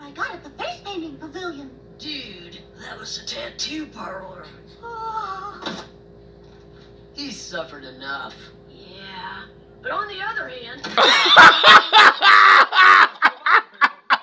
I got at the face painting pavilion. Dude, that was a tattoo parlor. Oh, He suffered enough. Yeah. But on the other hand,